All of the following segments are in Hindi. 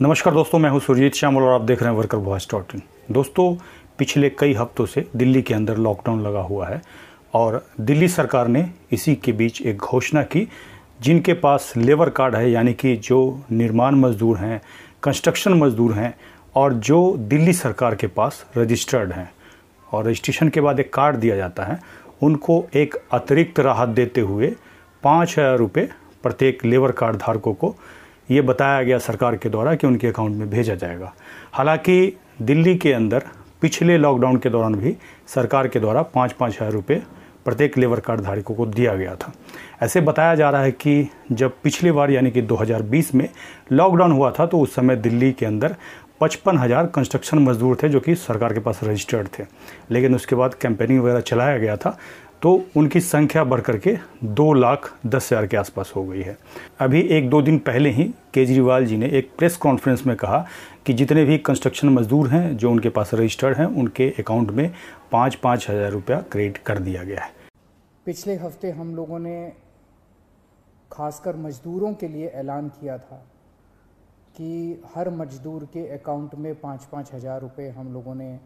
नमस्कार दोस्तों, मैं हूँ सुरजीत श्यामल और आप देख रहे हैं वर्कर वॉइस डॉट इन। दोस्तों, पिछले कई हफ्तों से दिल्ली के अंदर लॉकडाउन लगा हुआ है और दिल्ली सरकार ने इसी के बीच एक घोषणा की, जिनके पास लेबर कार्ड है, यानी कि जो निर्माण मजदूर हैं, कंस्ट्रक्शन मजदूर हैं और जो दिल्ली सरकार के पास रजिस्टर्ड हैं। और रजिस्ट्रेशन के बाद एक कार्ड दिया जाता है, उनको एक अतिरिक्त राहत देते हुए पाँच हज़ार रुपये प्रत्येक लेबर कार्ड धारकों को ये बताया गया सरकार के द्वारा कि उनके अकाउंट में भेजा जाएगा। हालाँकि दिल्ली के अंदर पिछले लॉकडाउन के दौरान भी सरकार के द्वारा पाँच पाँच हज़ार रुपये प्रत्येक लेबर कार्ड धारकों को दिया गया था। ऐसे बताया जा रहा है कि जब पिछली बार यानी कि 2020 में लॉकडाउन हुआ था तो उस समय दिल्ली के अंदर पचपन हज़ार कंस्ट्रक्शन मजदूर थे जो कि सरकार के पास रजिस्टर्ड थे। लेकिन उसके बाद कैंपेनिंग वगैरह चलाया गया था। तो उनकी संख्या बढ़ करके दो लाख दस हज़ार के आसपास हो गई है। अभी एक दो दिन पहले ही केजरीवाल जी ने एक प्रेस कॉन्फ्रेंस में कहा कि जितने भी कंस्ट्रक्शन मजदूर हैं, जो उनके पास रजिस्टर्ड हैं, उनके अकाउंट में पाँच पाँच हज़ार रुपया क्रेडिट कर दिया गया है। पिछले हफ़्ते हम लोगों ने खासकर मजदूरों के लिए ऐलान किया था कि हर मजदूर के अकाउंट में पाँच पाँच हज़ार रुपये हम लोगों ने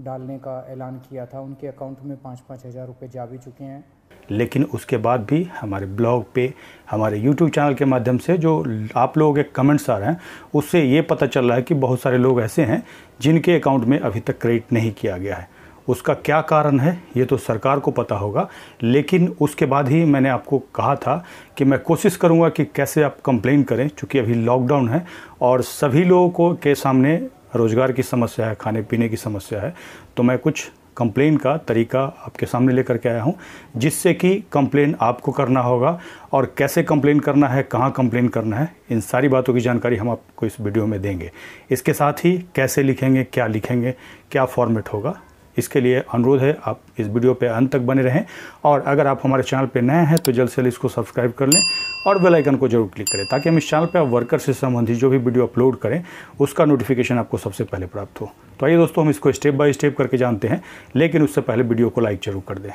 डालने का ऐलान किया था। उनके अकाउंट में पाँच पाँच हज़ार रुपये जा भी चुके हैं। लेकिन उसके बाद भी हमारे ब्लॉग पे, हमारे यूट्यूब चैनल के माध्यम से जो आप लोगों के कमेंट्स आ रहे हैं, उससे ये पता चल रहा है कि बहुत सारे लोग ऐसे हैं जिनके अकाउंट में अभी तक क्रेडिट नहीं किया गया है। उसका क्या कारण है, ये तो सरकार को पता होगा। लेकिन उसके बाद ही मैंने आपको कहा था कि मैं कोशिश करूँगा कि कैसे आप कंप्लेन करें, चूँकि अभी लॉकडाउन है और सभी लोगों को के सामने रोज़गार की समस्या है, खाने पीने की समस्या है तो मैं कुछ कंप्लेन का तरीका आपके सामने लेकर के आया हूँ, जिससे कि कंप्लेन आपको करना होगा और कैसे कंप्लेन करना है, कहाँ कंप्लेन करना है, इन सारी बातों की जानकारी हम आपको इस वीडियो में देंगे। इसके साथ ही कैसे लिखेंगे, क्या लिखेंगे, क्या फॉर्मेट होगा इसके लिए अनुरोध है, आप इस वीडियो पे अंत तक बने रहें। और अगर आप हमारे चैनल पे नए हैं तो जल्द से जल्द इसको सब्सक्राइब कर लें और बेल आइकन को ज़रूर क्लिक करें, ताकि हम इस चैनल पे आप वर्कर से संबंधित जो भी वीडियो अपलोड करें, उसका नोटिफिकेशन आपको सबसे पहले प्राप्त हो। तो आइए दोस्तों, हम इसको स्टेप बाय स्टेप करके जानते हैं, लेकिन उससे पहले वीडियो को लाइक ज़रूर कर दें।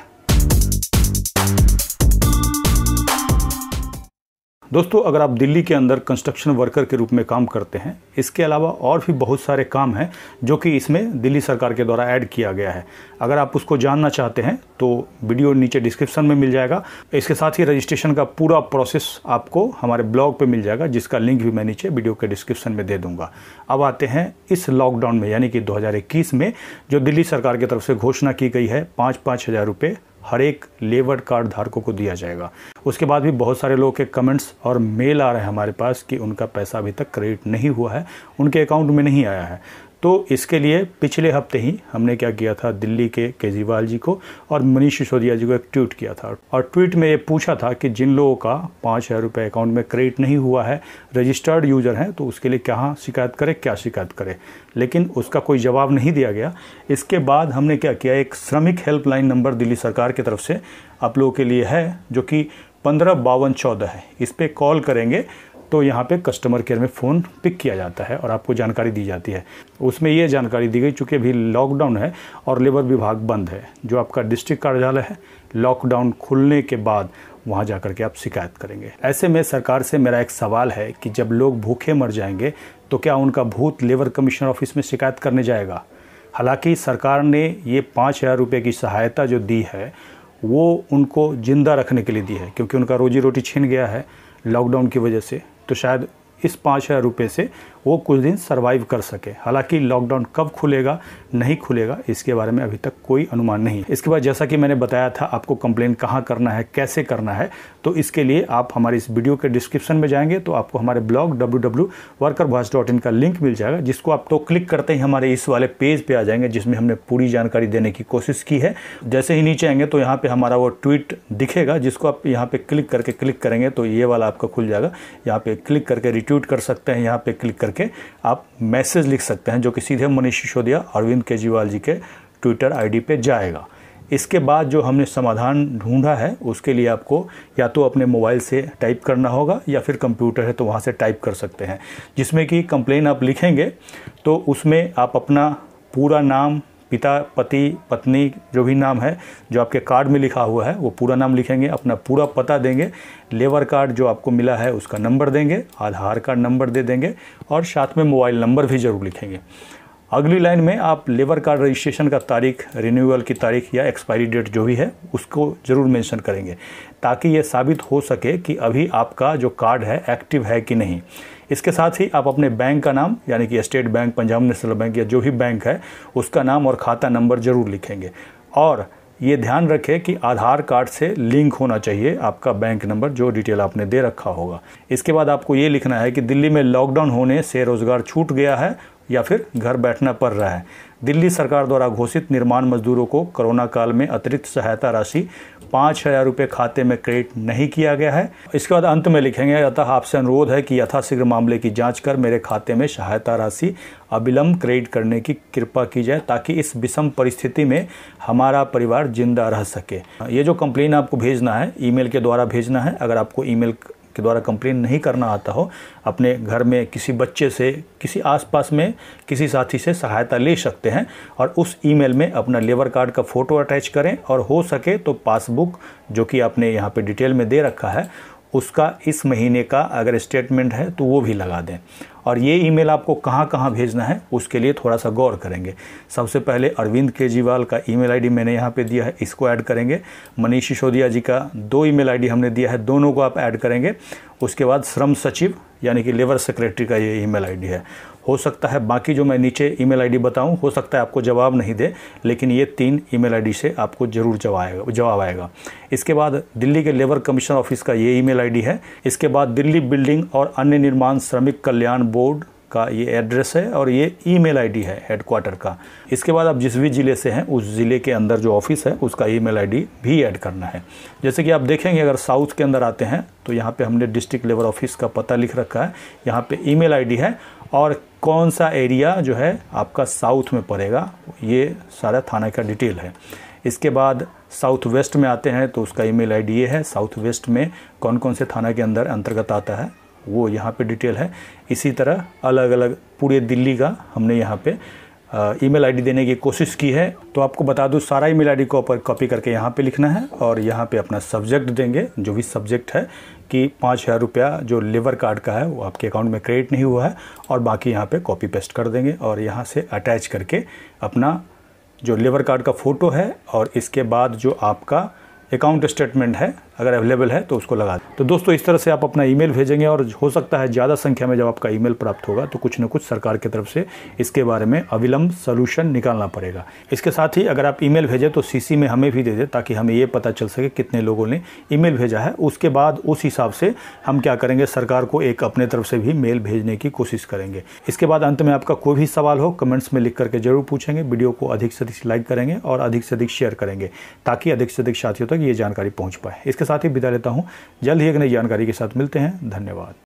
दोस्तों, अगर आप दिल्ली के अंदर कंस्ट्रक्शन वर्कर के रूप में काम करते हैं, इसके अलावा और भी बहुत सारे काम हैं जो कि इसमें दिल्ली सरकार के द्वारा ऐड किया गया है। अगर आप उसको जानना चाहते हैं तो वीडियो नीचे डिस्क्रिप्शन में मिल जाएगा। इसके साथ ही रजिस्ट्रेशन का पूरा प्रोसेस आपको हमारे ब्लॉग पर मिल जाएगा, जिसका लिंक भी मैं नीचे वीडियो के डिस्क्रिप्शन में दे दूँगा। अब आते हैं इस लॉकडाउन में, यानी कि दो हज़ार इक्कीस में, जो दिल्ली सरकार की तरफ़ से घोषणा की गई है पाँच पाँच हज़ार रुपये हर एक लेबर कार्ड धारकों को दिया जाएगा। उसके बाद भी बहुत सारे लोगों के कमेंट्स और मेल आ रहे हैं हमारे पास कि उनका पैसा अभी तक क्रेडिट नहीं हुआ है, उनके अकाउंट में नहीं आया है। तो इसके लिए पिछले हफ़्ते ही हमने क्या किया था, दिल्ली के केजरीवाल जी को और मनीष सिसोदिया जी को एक ट्वीट किया था। और ट्वीट में ये पूछा था कि जिन लोगों का पाँच हज़ार रुपये अकाउंट में क्रेडिट नहीं हुआ है, रजिस्टर्ड यूज़र हैं तो उसके लिए कहाँ शिकायत करे, क्या शिकायत करें? लेकिन उसका कोई जवाब नहीं दिया गया। इसके बाद हमने क्या किया, एक श्रमिक हेल्पलाइन नंबर दिल्ली सरकार की तरफ़ से आप लोगों के लिए है, जो कि पंद्रह बावन चौदह है। इस पर कॉल करेंगे तो यहाँ पे कस्टमर केयर में फ़ोन पिक किया जाता है और आपको जानकारी दी जाती है। उसमें ये जानकारी दी गई, चूँकि अभी लॉकडाउन है और लेबर विभाग बंद है, जो आपका डिस्ट्रिक्ट कार्यालय है लॉकडाउन खुलने के बाद वहाँ जा कर के आप शिकायत करेंगे। ऐसे में सरकार से मेरा एक सवाल है कि जब लोग भूखे मर जाएँगे तो क्या उनका भूत लेबर कमिश्नर ऑफ़िस में शिकायत करने जाएगा? हालाँकि सरकार ने ये पाँच हज़ार रुपये की सहायता जो दी है, वो उनको ज़िंदा रखने के लिए दी है, क्योंकि उनका रोजी रोटी छिन गया है लॉकडाउन की वजह से। तो शायद इस पाँच हज़ार रुपये से वो कुछ दिन सरवाइव कर सके। हालाँकि लॉकडाउन कब खुलेगा, नहीं खुलेगा, इसके बारे में अभी तक कोई अनुमान नहीं। इसके बाद जैसा कि मैंने बताया था, आपको कंप्लेन कहाँ करना है, कैसे करना है तो इसके लिए आप हमारे इस वीडियो के डिस्क्रिप्शन में जाएँगे तो आपको हमारे ब्लॉग डब्ल्यू का लिंक मिल जाएगा, जिसको आप तो क्लिक करते ही हमारे इस वाले पेज पे आ जाएँगे, जिसमें हमने पूरी जानकारी देने की कोशिश की है। जैसे ही नीचे आएँगे तो यहाँ पे हमारा वो ट्वीट दिखेगा, जिसको आप यहाँ पे क्लिक करके क्लिक करेंगे तो ये वाला आपका खुल जाएगा। यहाँ पे क्लिक करके रिट्वीट कर सकते हैं, यहाँ पे क्लिक करके आप मैसेज लिख सकते हैं, जो कि सीधे मनीष सिसोदिया, अरविंद केजरीवाल जी के ट्विटर आईडी पे जाएगा। इसके बाद जो हमने समाधान ढूंढा है, उसके लिए आपको या तो अपने मोबाइल से टाइप करना होगा, या फिर कंप्यूटर है तो वहाँ से टाइप कर सकते हैं। जिसमें कि कंप्लेन आप लिखेंगे तो उसमें आप अपना पूरा नाम पिता, पति, पत्नी जो भी नाम है, जो आपके कार्ड में लिखा हुआ है, वो पूरा नाम लिखेंगे, अपना पूरा पता देंगे, लेबर कार्ड जो आपको मिला है उसका नंबर देंगे, आधार कार्ड नंबर दे देंगे, और साथ में मोबाइल नंबर भी ज़रूर लिखेंगे। अगली लाइन में आप लेबर कार्ड रजिस्ट्रेशन का तारीख रिन्यूअल की तारीख या एक्सपायरी डेट जो भी है, उसको ज़रूर मेंशन करेंगे, ताकि ये साबित हो सके कि अभी आपका जो कार्ड है एक्टिव है कि नहीं। इसके साथ ही आप अपने बैंक का नाम, यानी कि state bank, Punjab national bank या जो भी बैंक है, उसका नाम और खाता नंबर ज़रूर लिखेंगे। और ये ध्यान रखें कि आधार कार्ड से लिंक होना चाहिए। आपका बैंक नंबर जो डिटेल आपने दे रखा होगा। इसके बाद आपको ये लिखना है कि दिल्ली में लॉकडाउन होने से रोज़गार छूट गया है या फिर घर बैठना पड़ रहा है। दिल्ली सरकार द्वारा घोषित निर्माण मजदूरों को कोरोना काल में अतिरिक्त सहायता राशि पाँच हज़ार रुपये खाते में क्रेडिट नहीं किया गया है। इसके बाद अंत में लिखेंगे, अतः आपसे अनुरोध है कि यथाशीघ्र मामले की जाँच कर मेरे खाते में सहायता राशि अविलंब क्रेडिट करने की कृपा की जाए ताकि इस विषम परिस्थिति में हमारा परिवार ज़िंदा रह सके। ये जो कंप्लेन आपको भेजना है, ईमेल के द्वारा भेजना है, अगर आपको ईमेल के द्वारा कंप्लेन नहीं करना आता हो, अपने घर में किसी बच्चे से, किसी आसपास में किसी साथी से सहायता ले सकते हैं और उस ईमेल में अपना लेबर कार्ड का फ़ोटो अटैच करें और हो सके तो पासबुक जो कि आपने यहाँ पे डिटेल में दे रखा है उसका इस महीने का अगर स्टेटमेंट है तो वो भी लगा दें। और ये ईमेल आपको कहाँ कहाँ भेजना है, उसके लिए थोड़ा सा गौर करेंगे। सबसे पहले अरविंद केजरीवाल का ईमेल आईडी मैंने यहाँ पे दिया है, इसको ऐड करेंगे। मनीष सिसोदिया जी का दो ईमेल आईडी हमने दिया है, दोनों को आप ऐड करेंगे। उसके बाद श्रम सचिव, यानी कि लेबर सेक्रेटरी का ये ईमेल आईडी है। हो सकता है, बाकी जो मैं नीचे ईमेल आईडी बताऊँ, हो सकता है आपको जवाब नहीं दे, लेकिन ये तीन ईमेल आईडी से आपको ज़रूर जवाब जवाब आएगा। इसके बाद दिल्ली के लेबर कमिश्नर ऑफ़िस का ये ईमेल आईडी है। इसके बाद दिल्ली बिल्डिंग और अन्य निर्माण श्रमिक कल्याण बोर्ड का ये एड्रेस है और ये ईमेल आईडी है हेडक्वार्टर का। इसके बाद आप जिस भी ज़िले से हैं, उस ज़िले के अंदर जो ऑफ़िस है, उसका ईमेल आईडी भी ऐड करना है। जैसे कि आप देखेंगे, अगर साउथ के अंदर आते हैं तो यहाँ पे हमने डिस्ट्रिक्ट लेबर ऑफ़िस का पता लिख रखा है। यहाँ पे ईमेल आईडी है और कौन सा एरिया जो है आपका साउथ में पड़ेगा, ये सारा थाना का डिटेल है। इसके बाद साउथ वेस्ट में आते हैं तो उसका ईमेल आईडी ये है। साउथ वेस्ट में कौन कौन से थाना के अंदर अंतर्गत आता है वो यहाँ पे डिटेल है। इसी तरह अलग अलग पूरे दिल्ली का हमने यहाँ पे ईमेल आईडी देने की कोशिश की है। तो आपको बता दूँ, सारा ईमेल आईडी को ऊपर कॉपी करके यहाँ पे लिखना है और यहाँ पे अपना सब्जेक्ट देंगे, जो भी सब्जेक्ट है कि पाँच हज़ार रुपया जो लेबर कार्ड का है, वो आपके अकाउंट में क्रेडिट नहीं हुआ है और बाकी यहाँ पे कॉपी पेस्ट कर देंगे और यहाँ से अटैच करके अपना जो लेबर कार्ड का फ़ोटो है और इसके बाद जो आपका अकाउंट स्टेटमेंट है अगर अवेलेबल है तो उसको लगा दें। तो दोस्तों, इस तरह से आप अपना ईमेल भेजेंगे और हो सकता है ज़्यादा संख्या में जब आपका ईमेल प्राप्त होगा तो कुछ न कुछ सरकार की तरफ़ से इसके बारे में अविलंब सोल्यूशन निकालना पड़ेगा। इसके साथ ही अगर आप ईमेल भेजें तो सीसी में हमें भी दे दें, ताकि हमें ये पता चल सके कितने लोगों ने ईमेल भेजा है। उसके बाद उस हिसाब से हम क्या करेंगे, सरकार को एक अपने तरफ़ से भी मेल भेजने की कोशिश करेंगे। इसके बाद अंत में आपका कोई भी सवाल हो कमेंट्स में लिख करके ज़रूर पूछेंगे। वीडियो को अधिक से अधिक लाइक करेंगे और अधिक से अधिक शेयर करेंगे, ताकि अधिक से अधिक साथियों तक ये जानकारी पहुँच पाए। इसके साथ ही विदा लेता हूँ। जल्द ही एक नई जानकारी के साथ मिलते हैं। धन्यवाद।